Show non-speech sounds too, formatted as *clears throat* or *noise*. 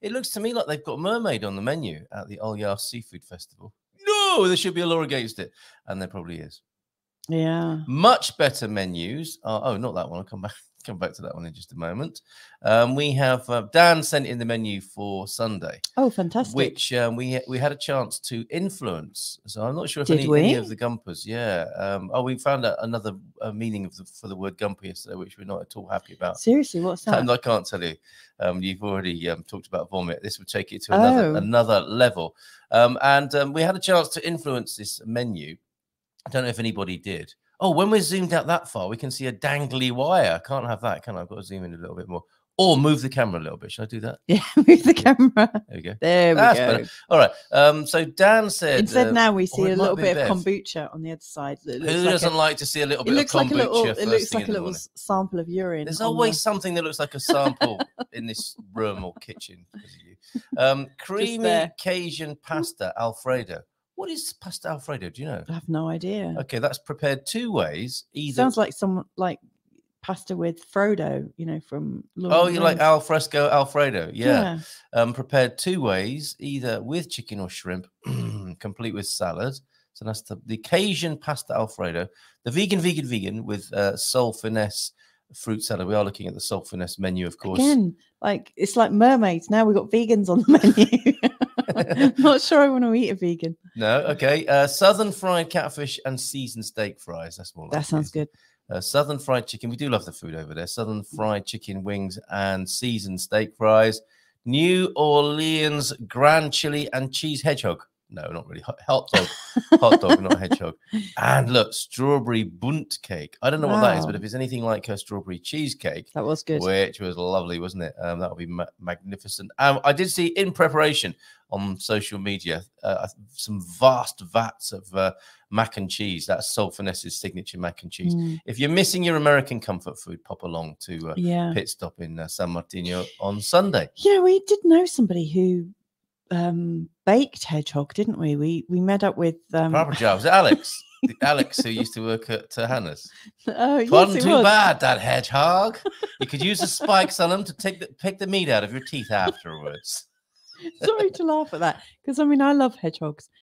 It looks to me like they've got mermaid on the menu at the Olyar Seafood Festival. No, there should be a law against it, and there probably is. Yeah. Much better menus. Are, oh, not that one. I'll come back. Come back to that one in just a moment. Um, we have uh, Dan sent in the menu for Sunday, Oh, fantastic. which um, we we had a chance to influence. So I'm not sure if any, any of the gumpers, yeah. Um, oh, we found out another uh, meaning of the, for the word gumper yesterday, which we're not at all happy about. Seriously, what's *laughs* that? And I can't tell you. Um, you've already um, talked about vomit. This would take it to another Oh. another level. Um, and um, we had a chance to influence this menu. I don't know if anybody did. Oh, when we're zoomed out that far, we can see a dangly wire. Can't have that, can I? I've got to zoom in a little bit more. Or move the camera a little bit. Should I do that? Yeah, *laughs* move the camera. There we go. There we That's go. better. All right. Um, so Dan said. Instead, uh, now we see it a little bit of kombucha on the other side. Who like doesn't a- like to see a little bit looks of like a kombucha little. first It looks like a little sample of urine. There's on the- always something that looks like a sample *laughs* in this room or kitchen. because of you. Um, creamy. Cajun pasta Alfredo. What is pasta Alfredo? Do you know? I have no idea. Okay, that's prepared two ways. Either Sounds like some like pasta with Frodo, you know, from. Lord oh, you like al fresco Alfredo? Yeah. Um, prepared two ways, either with chicken or shrimp, *clears throat* complete with salad. So that's the, the Cajun pasta Alfredo, the vegan, vegan, vegan with uh, Soul Finesse fruit salad. We are looking at the Soul Finesse menu, of course. Again, like it's like mermaids. Now we've got vegans on the *laughs* menu. *laughs* Not sure I want to eat a vegan. No, okay. Uh, southern fried catfish and seasoned steak fries. That's more. Like That sounds good. Uh, southern fried chicken. We do love the food over there. Southern fried chicken wings and seasoned steak fries. New Orleans grand chili and cheese hedgehog. No, not really. Hot, hot dog. hot dog, not hedgehog. *laughs* And look, strawberry bundt cake. I don't know what that is, but if it's anything like her strawberry cheesecake, That was good. which was lovely, wasn't it? Um, that would be ma- magnificent. Um, I did see in preparation on social media uh, some vast vats of uh, mac and cheese. That's Soul Finesse's signature mac and cheese. Mm, If you're missing your American comfort food, pop along to uh, yeah. Pit Stop in uh, San Martino on Sunday. Yeah, we did know somebody who um baked hedgehog, didn't we? We we met up with um Proper job. Was it Alex? *laughs* Alex who used to work at uh, Hannah's. *laughs* oh yes, Wasn't too was. bad, that hedgehog. *laughs* You could use the spikes on them to take the, pick the meat out of your teeth afterwards. Sorry to laugh at that because I mean I love hedgehogs